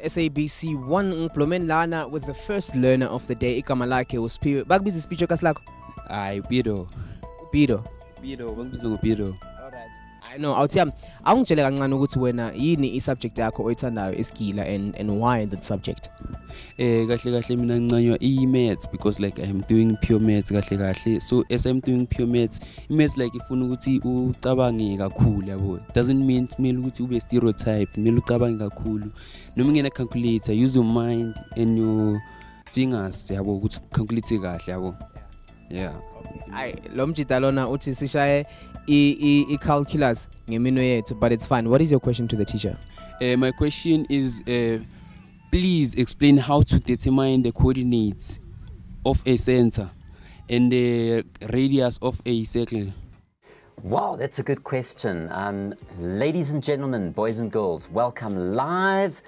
SABC 1 ngiblomen lana with the first learner of the day. Igama lakhe uSphiwe. Bakubiza ispeech kasi lakho hayi Pido Pido Pido bangibiza alright I know awuthi yami awungitshele kancane ukuthi wena yini isubject yakho oyithandayo esigila and and why that subject? Eh kahle kahle mina ngincanywa i-maths because like I'm doing pure maths kahle kahle. So as I'm doing pure maths i-maths like ifuna ukuthi ucabange kakhulu yabo. Doesn't mean kumele ukuthi ube stereotype kumele ucabange kakhulu. Noma ngena calculator use your mind and your fingers yabo ukuthi calculate kahle yabo. Yeah. Hayi lo mjida lona uthi sishaye i-calculus ngemino yethu but it's fine. What is your question to the teacher? Uh, my question is uh, please explain how to determine the coordinates of a center and the radius of a circle. Wow, that's a good question. Um, ladies and gentlemen, boys and girls, welcome live,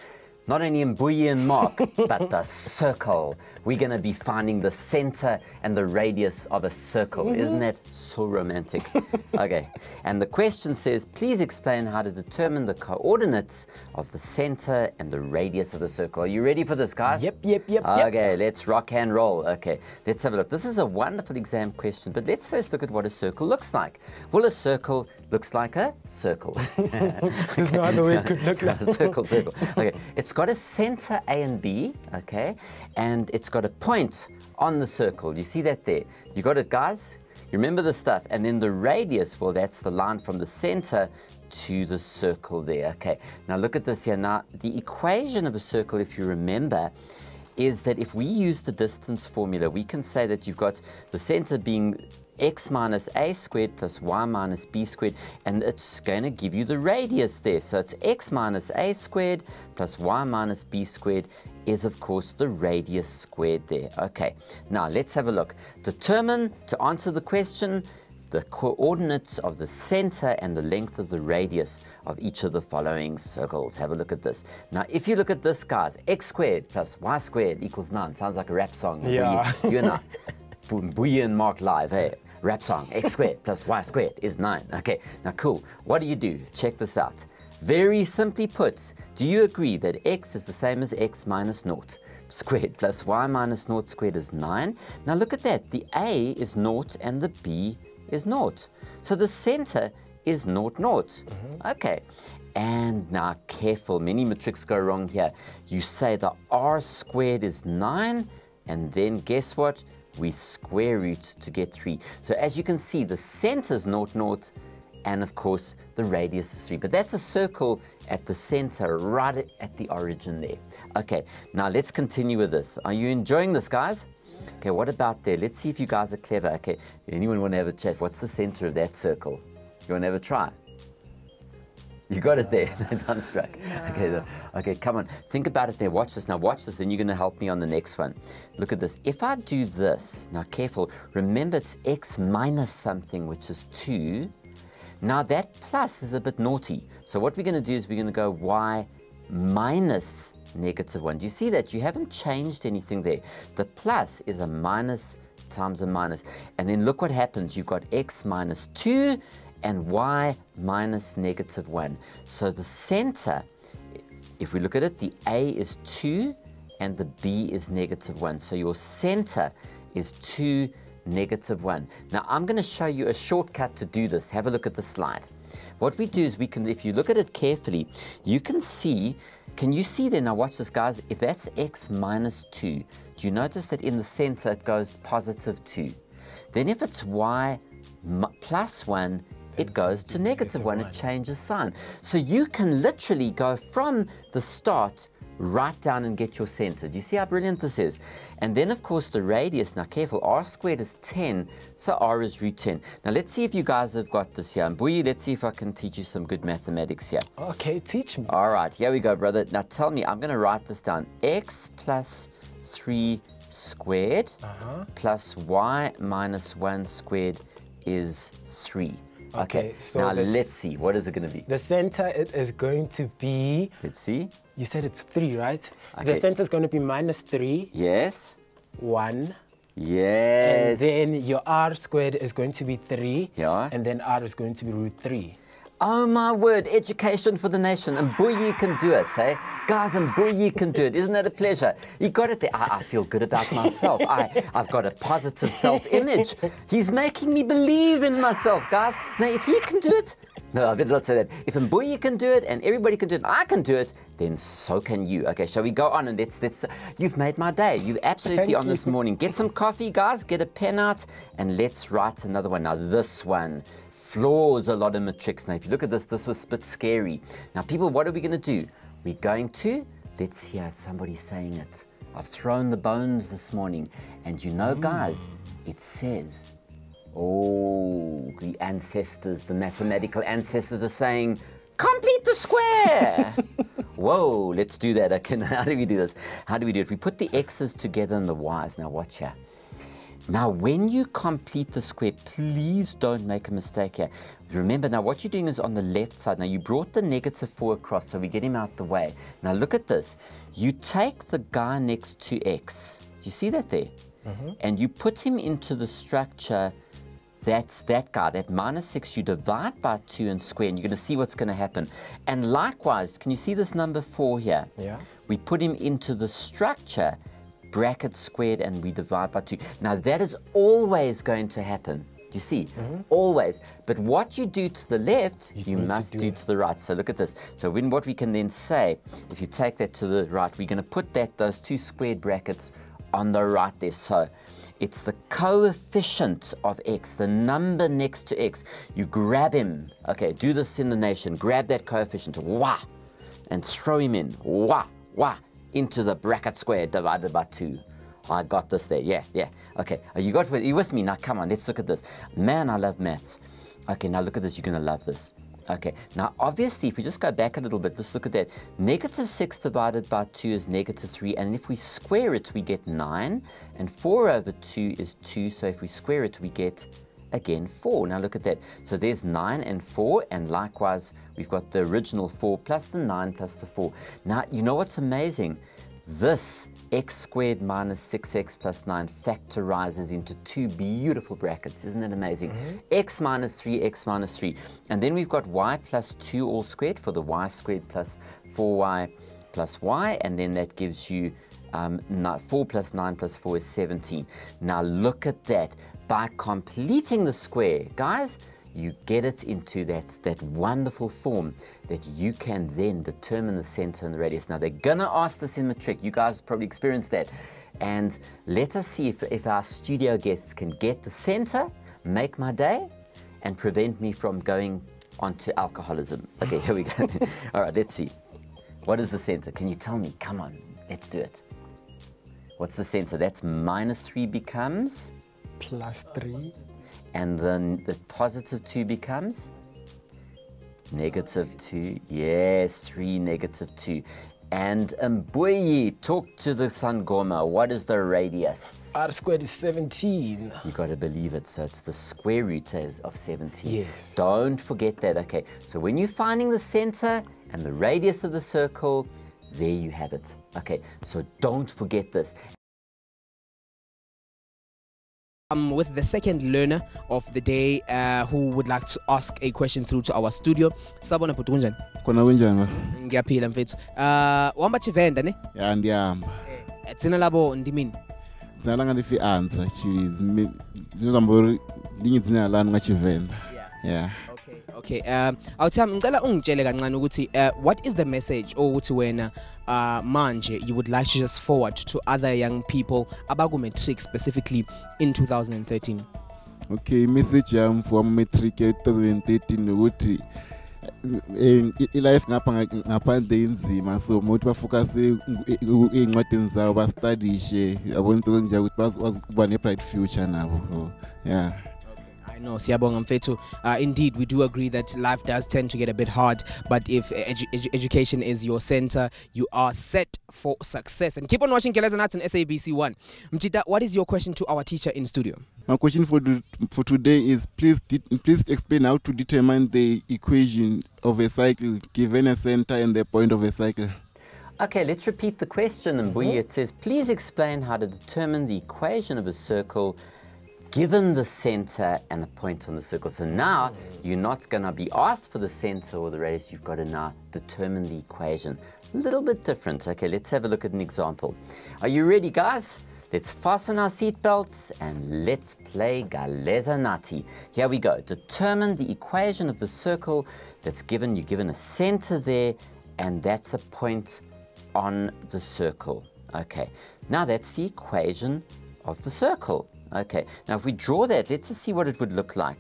not only in and Mark, but the circle. We're going to be finding the center and the radius of a circle. Mm -hmm. Isn't that so romantic? okay. And the question says, please explain how to determine the coordinates of the center and the radius of a circle. Are you ready for this, guys? Yep, yep, yep. Okay, yep. let's rock and roll. Okay, let's have a look. This is a wonderful exam question, but let's first look at what a circle looks like. Well, a circle looks like a circle. There's no other way it could look like. A circle, circle. Okay, it's got a center A and B, okay, and it's got a point on the circle. You see that there? You got it, guys? You remember the stuff. And then the radius, well, that's the line from the center to the circle there. Okay, now look at this here. Now, the equation of a circle, if you remember, is that if we use the distance formula, we can say that you've got the center being x minus a squared plus y minus b squared, and it's going to give you the radius there. So it's x minus a squared plus y minus b squared is, of course, the radius squared there. Okay, now let's have a look. Determine, to answer the question, the coordinates of the center and the length of the radius of each of the following circles. Have a look at this. Now, if you look at this, guys, x squared plus y squared equals 9. Sounds like a rap song. Yeah. You, and I. Mbuyi and Mark live, hey. Rap song, x squared plus y squared is 9. Okay, now cool. What do you do? Check this out. Very simply put, do you agree that x is the same as x minus naught? squared plus y minus naught squared is 9. Now look at that. The a is naught and the b is naught. So the center is naught naught. Mm -hmm. Okay. And now careful, many matrics go wrong here. You say the r squared is 9, and then guess what? We square root to get 3. So as you can see, the center is naught naught, and of course the radius is 3. But that's a circle at the center, right at the origin there. Okay, now let's continue with this. Are you enjoying this, guys? Okay, what about there? Let's see if you guys are clever. Okay, anyone want to have a chat? What's the center of that circle? You want to have a try? You got it there, dumbstruck. Yeah. Okay, the, okay, come on. Think about it there. Watch this. Now watch this, and you're going to help me on the next one. Look at this. If I do this, now careful, remember it's x minus something, which is 2. Now that plus is a bit naughty. So what we're going to do is we're going to go y minus negative 1. Do you see that? You haven't changed anything there. The plus is a minus times a minus. And then look what happens. You've got x minus 2 and y minus negative 1. So the center, if we look at it, the A is 2 and the B is negative 1. So your center is 2, negative 1. Now I'm going to show you a shortcut to do this. Have a look at the slide. What we do is we can, if you look at it carefully, you can see, can you see there, now watch this guys, if that's x minus 2, do you notice that in the center it goes positive 2? Then if it's y plus 1, it goes to negative 1, it changes sign. So you can literally go from the start right down and get your center. Do you see how brilliant this is? And then, of course, the radius. Now, careful, r squared is 10, so r is root 10. Now, let's see if you guys have got this here. And Mbuyi, let's see if I can teach you some good mathematics here. Okay, teach me. All right, here we go, brother. Now, tell me, I'm going to write this down. x plus 3 squared uh -huh. plus y minus 1 squared is 3. Okay, okay so now let's see. What is it going to be? The center it is going to be. Let's see. You said it's three, right? Okay. The center is going to be minus three. Yes. One. Yes. And then your r squared is going to be three. Yeah. And then r is going to be root three. Oh my word, education for the nation. And Mbuyi can do it, hey? Guys, and Mbuyi can do it. Isn't that a pleasure? You got it there. I, I feel good about myself. I, I've got a positive self image. He's making me believe in myself, guys. Now, if he can do it, no, I better not say that. If Mbuyi can do it and everybody can do it, I can do it, then so can you. Okay, shall we go on and let's let's you've made my day. You've absolutely Thank on this morning. Get some coffee, guys, get a pen out, and let's write another one. Now this one flaws a lot of matrics. Now if you look at this, this was a bit scary. Now people, what are we gonna do? We're going to let's hear somebody saying it. I've thrown the bones this morning, and you know, mm. guys, it says Oh, the ancestors, the mathematical ancestors are saying, complete the square. Whoa, let's do that. Okay, how do we do this? How do we do it? We put the x's together and the y's. Now watch here. Now, when you complete the square, please don't make a mistake here. Remember, now what you're doing is on the left side. Now, you brought the negative 4 across, so we get him out the way. Now, look at this. You take the guy next to x. Do you see that there? Mm-hmm. And you put him into the structure that's that guy, that minus 6, you divide by 2 and square, and you're going to see what's going to happen. And likewise, can you see this number 4 here? Yeah. We put him into the structure, bracket squared, and we divide by 2. Now, that is always going to happen. You see? Mm-hmm. Always. But what you do to the left, you to must do do to the right. So look at this. So when what we can then say, if you take that to the right, we're going to put that those two squared brackets on the right there. So it's the coefficient of x, the number next to x. You grab him. Okay, do this in the nation. Grab that coefficient. Wah! And throw him in. Wah! Wah! Into the bracket square divided by 2. I got this there. Yeah, yeah. Okay. You got with you with me? Now come on, let's look at this. Man, I love maths. Okay, now look at this. You're gonna love this. Okay, now obviously, if we just go back a little bit, let's look at that. Negative 6 divided by 2 is negative 3, and if we square it, we get 9, and 4 over 2 is 2, so if we square it, we get, again, 4. Now look at that. So there's 9 and 4, and likewise, we've got the original 4 plus the 9 plus the 4. Now, you know what's amazing? This x squared minus 6x plus 9 factorizes into two beautiful brackets. Isn't it amazing? x minus 3, x minus 3. And then we've got y plus 2 all squared for the y squared plus 4y plus y. And then that gives you um, 4 plus 9 plus 4 is 17. Now look at that. By completing the square, guys, you get it into that, that wonderful form that you can then determine the center and the radius. Now, they're going to ask this in matric. You guys probably experienced that. And let us see if, if our studio guests can get the center, make my day, and prevent me from going onto alcoholism. Okay, here we go. All right, let's see. What is the center? Can you tell me? Come on, let's do it. What's the center? That's minus 3 becomes, Plus 3. and then the positive 2 becomes negative 2. Yes, 3 negative 2. And Mbuyi, talk to the Sangoma. What is the radius? R squared is 17. You got to believe it. So it's the square root is of 17. Yes. Don't forget that. Okay. So when you're finding the center and the radius of the circle, there you have it. Okay. So don't forget this. Um, with the second learner of the day uh, who would like to ask a question through to our studio. Sabona bhuti kunjani? Kona kunjani ngiyaphila mfethu. Uh, uhamba chivenda ne? Ya ndiyahamba. Eh, lavo labo ndimini? Dzina langa ndi fianza actually dzime- zambori linye dzina lanu nga chivenḓa yeah. Okay um awuthami ngicela ungitshele kancane ukuthi uh, what is the message ukuthi wena uh, manje you would like to just forward to other young people abaku-matric specifically in 2013 okay imessage yami for ama-matric e-2013 ukuthi ilife i- i-life ngapha nga- ngaphandle inzima so mauthi bafocuse ey'ncwadini zabo bastudishe yabona into nje ukuthi bazi ukuba ne-bright future nabo so yeah I know, Siyabonga Mfethu. Uh, indeed, we do agree that life does tend to get a bit hard, but if edu- edu- education is your center, you are set for success. And keep on watching Keleza Nuts on SABC1. Mchita, what is your question to our teacher in studio? My question for the, for today is please de- please explain how to determine the equation of a cycle given a center and the point of a cycle. Okay, let's repeat the question, Mbuyi. It says, please explain how to determine the equation of a circle given the center and a point on the circle. So now you're not going to be asked for the center or the radius. You've got to now determine the equation. A little bit different. Okay, let's have a look at an example. Are you ready, guys? Let's fasten our seatbelts and let's play Galeza Nati. Here we go. Determine the equation of the circle that's given. You're given a center there, and that's a point on the circle. Okay, now that's the equation of the circle. Okay, now if we draw that, let's just see what it would look like.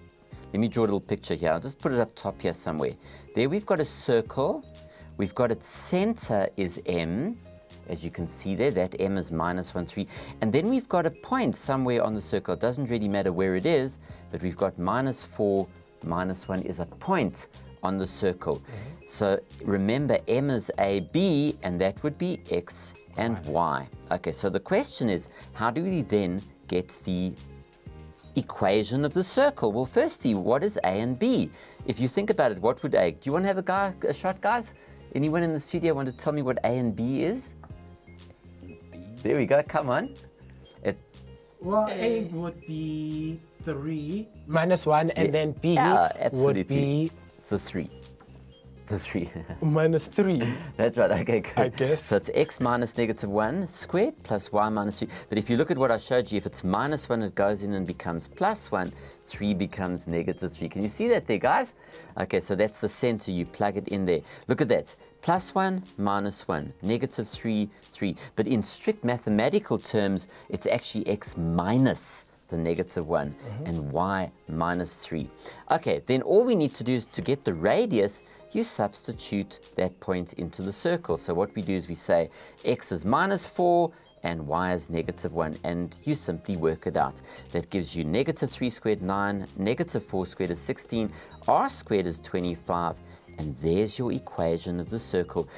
Let me draw a little picture here. I'll just put it up top here somewhere. There we've got a circle. We've got its center is M. As you can see there, that M is minus 1, 3. And then we've got a point somewhere on the circle. It doesn't really matter where it is, but we've got minus 4, minus 1 is a point on the circle. Mm -hmm. So remember, M is A, B, and that would be X and Y. Okay, so the question is, how do we then get the equation of the circle? Well, firstly, what is A and B? If you think about it, what would A? Do you want to have a, guy, a shot, guys? Anyone in the studio want to tell me what A and B is? There we go. Come on. It, well, A would be 3 minus 1, and yeah, then B yeah, would be the 3 the 3. minus 3. That's right, okay, good. I guess. So it's x minus negative 1 squared plus y minus 3. But if you look at what I showed you, if it's minus 1, it goes in and becomes plus 1. 3 becomes negative 3. Can you see that there, guys? Okay, so that's the center. You plug it in there. Look at that. Plus 1, minus 1. Negative 3, 3. But in strict mathematical terms, it's actually x minus the negative 1, mm -hmm. and y minus 3. Okay, then all we need to do is to get the radius, you substitute that point into the circle. So what we do is we say x is minus 4 and y is negative 1, and you simply work it out. That gives you negative 3 squared 9, negative 4 squared is 16, r squared is 25, and there's your equation of the circle.